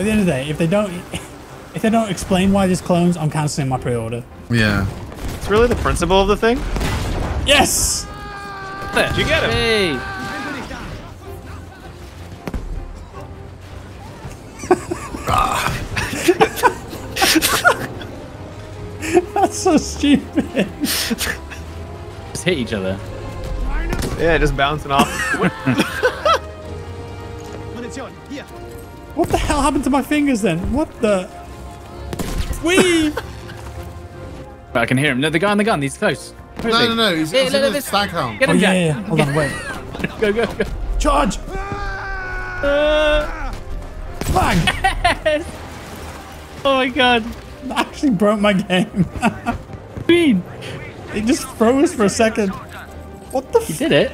At the end of the day, if they don't, if they don't explain why there's clones, I'm canceling my pre-order. Yeah. It's really the principle of the thing. Yes. Did you get him? Hey. That's so stupid. Just hit each other. Yeah, just bouncing off. What the hell happened to my fingers then? What the? Wee! I can hear him. No, the guy on the gun. He's close. Where is No, he? no, no. He's, Hey, he's look in at the this. Staghound. Get Oh him, yeah, Jack. yeah, yeah. Hold on, wait. Go, go, go. Charge! Bang! Oh my god. That actually broke my game. Queen. it just froze for a second. What the? He did it.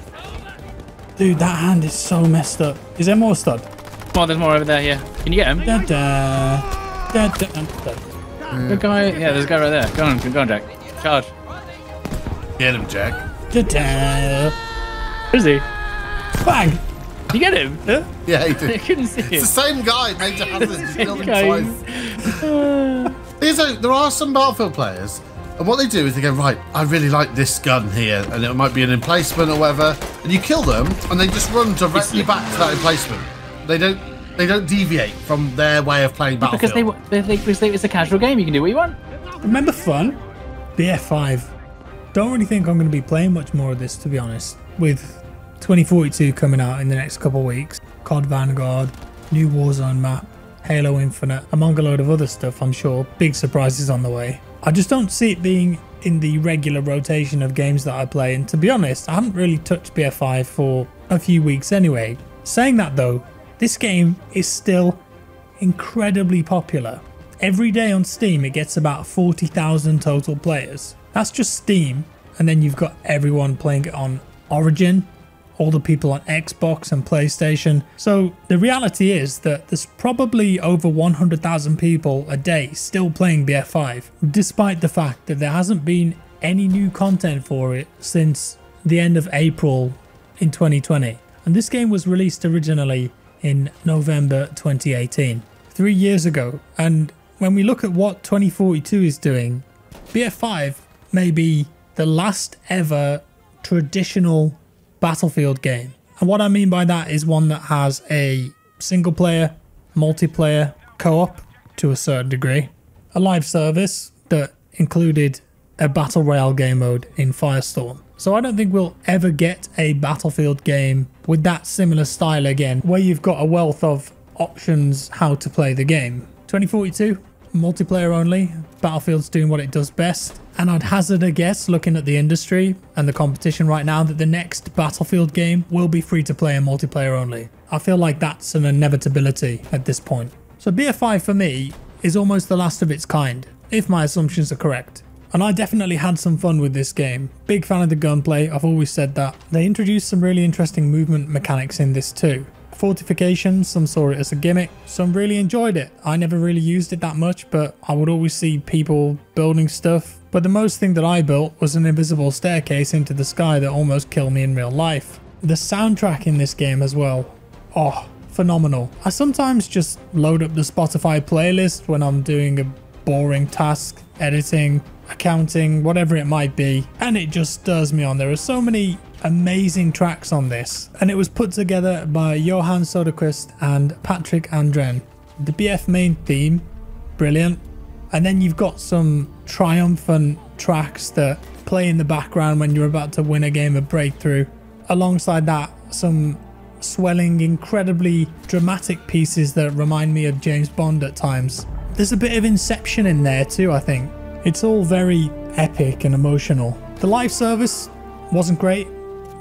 Dude, that hand is so messed up. Is there more stud? Come on, there's more over there. Yeah. Can you get him? Da da. Da da. da. Good guy. Yeah, there's a guy right there. Go on, go on, Jack. Charge. Get him, Jack. Da da. Where is he? Bang! You get him? Yeah. Yeah, he I did. couldn't see him. It's the same guy, Major Hazard. He's killed him twice. A, there are some Battlefield players, and what they do is they go, right, I really like this gun here, and it might be an emplacement or whatever, and you kill them, and they just run directly back to that emplacement. They don't they don't deviate from their way of playing Because Battlefield. they, they, they, they, it's a casual game. You can do what you want. Remember fun? BF5. Don't really think I'm going to be playing much more of this, to be honest. With 2042 coming out in the next couple of weeks, COD Vanguard, new Warzone map, Halo Infinite, among a load of other stuff, I'm sure. Big surprises on the way. I just don't see it being in the regular rotation of games that I play. And to be honest, I haven't really touched BF5 for a few weeks anyway. Saying that though, this game is still incredibly popular. Every day on Steam, it gets about 40,000 total players. That's just Steam, and then you've got everyone playing it on Origin, all the people on Xbox and PlayStation. So the reality is that there's probably over 100,000 people a day still playing BF5, despite the fact that there hasn't been any new content for it since the end of April in 2020. And this game was released originally in November 2018, three years ago. And when we look at what 2042 is doing, BF5 may be the last ever traditional Battlefield game. And what I mean by that is one that has a single player, multiplayer, co op to a certain degree, a live service that included a battle royale game mode in Firestorm. So I don't think we'll ever get a Battlefield game with that similar style again, where you've got a wealth of options how to play the game. 2042, multiplayer only. Battlefield's doing what it does best. And I'd hazard a guess, looking at the industry and the competition right now, that the next Battlefield game will be free to play and multiplayer only. I feel like that's an inevitability at this point. So BF5 for me is almost the last of its kind, if my assumptions are correct. And I definitely had some fun with this game. Big fan of the gunplay, I've always said that. They introduced some really interesting movement mechanics in this too. Fortifications, some saw it as a gimmick, some really enjoyed it. I never really used it that much, but I would always see people building stuff. But the most thing that I built was an invisible staircase into the sky that almost killed me in real life. The soundtrack in this game as well. Oh, phenomenal. I sometimes just load up the Spotify playlist when I'm doing a boring task, editing, accounting, whatever it might be, and it just stirs me on. There are so many amazing tracks on this, and it was put together by Johan Söderqvist and Patrik Andrén. The BF main theme, brilliant. And then you've got some triumphant tracks that play in the background when you're about to win a game of breakthrough. Alongside that, some swelling, incredibly dramatic pieces that remind me of James Bond at times. There's a bit of Inception in there too, I think. It's all very epic and emotional. The live service wasn't great.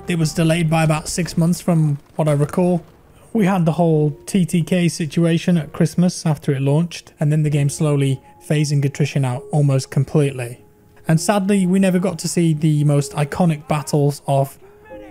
It was delayed by about six months from what I recall. We had the whole TTK situation at Christmas after it launched, and then the game slowly phasing attrition out almost completely. And sadly, we never got to see the most iconic battles of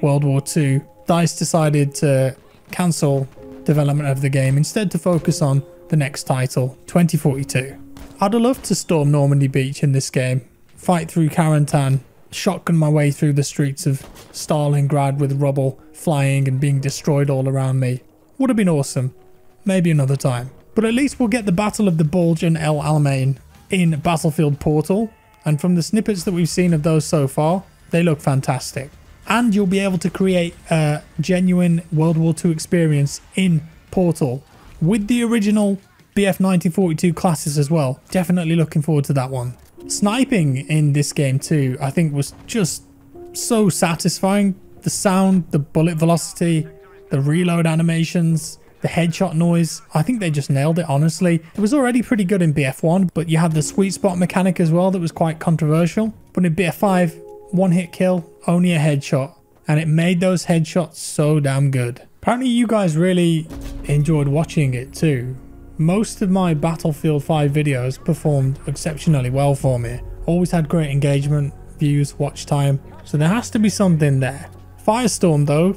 World War II. DICE decided to cancel development of the game, instead to focus on the next title, 2042. I'd have loved to storm Normandy Beach in this game, fight through Carentan, shotgun my way through the streets of Stalingrad with rubble flying and being destroyed all around me. Would have been awesome. Maybe another time. But at least we'll get the Battle of the Bulge and El Alamein in Battlefield Portal. And from the snippets that we've seen of those so far, they look fantastic. And you'll be able to create a genuine World War II experience in Portal with the original BF 1942 classes as well. Definitely looking forward to that one. Sniping in this game too, I think was just so satisfying. The sound, the bullet velocity, the reload animations, the headshot noise. I think they just nailed it, honestly. It was already pretty good in BF1, but you had the sweet spot mechanic as well that was quite controversial. But in BF5, one hit kill, only a headshot. And it made those headshots so damn good. Apparently you guys really enjoyed watching it too. Most of my Battlefield 5 videos performed exceptionally well for me. Always had great engagement, views, watch time, so there has to be something there. Firestorm though,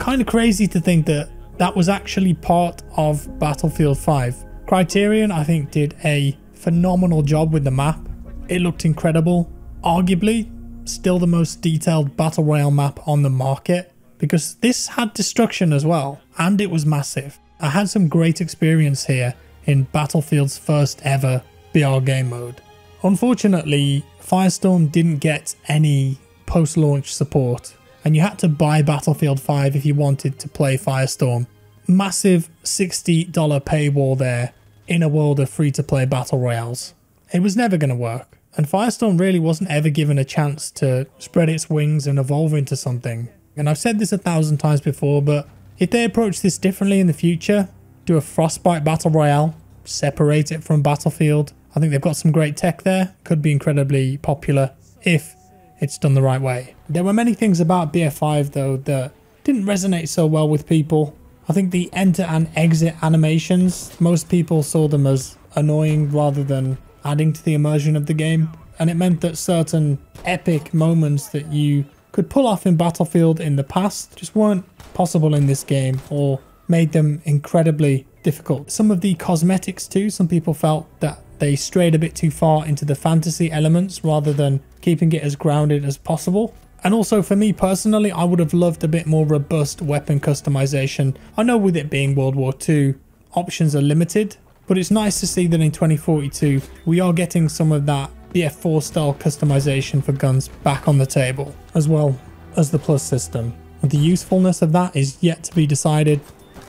kind of crazy to think that that was actually part of Battlefield 5. Criterion I think did a phenomenal job with the map. It looked incredible, arguably still the most detailed Battle Royale map on the market because this had destruction as well and it was massive. I had some great experience here in Battlefield's first ever BR game mode. Unfortunately, Firestorm didn't get any post-launch support and you had to buy Battlefield 5 if you wanted to play Firestorm. Massive $60 paywall there in a world of free-to-play battle royales. It was never going to work, and Firestorm really wasn't ever given a chance to spread its wings and evolve into something. And I've said this a thousand times before, but if they approach this differently in the future, do a Frostbite Battle Royale, separate it from Battlefield, I think they've got some great tech there, could be incredibly popular if it's done the right way. There were many things about BF5 though that didn't resonate so well with people. I think the enter and exit animations, most people saw them as annoying rather than adding to the immersion of the game. And it meant that certain epic moments that you could pull off in Battlefield in the past just weren't possible in this game or made them incredibly difficult. Some of the cosmetics too, some people felt that they strayed a bit too far into the fantasy elements rather than keeping it as grounded as possible. And also for me personally, I would have loved a bit more robust weapon customization. I know with it being World War II, options are limited, but it's nice to see that in 2042, we are getting some of that BF4 style customization for guns back on the table, as well as the plus system. The usefulness of that is yet to be decided.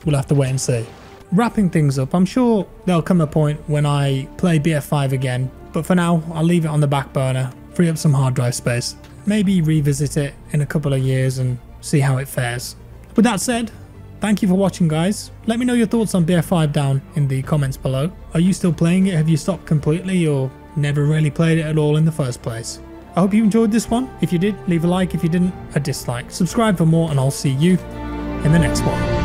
We'll have to wait and see. Wrapping things up, I'm sure there'll come a point when I play BF5 again, but for now, I'll leave it on the back burner, free up some hard drive space. Maybe revisit it in a couple of years and see how it fares. With that said, thank you for watching guys. Let me know your thoughts on BF5 down in the comments below. Are you still playing it? Have you stopped completely or never really played it at all in the first place? I hope you enjoyed this one. If you did, leave a like. If you didn't, a dislike. Subscribe for more and I'll see you in the next one.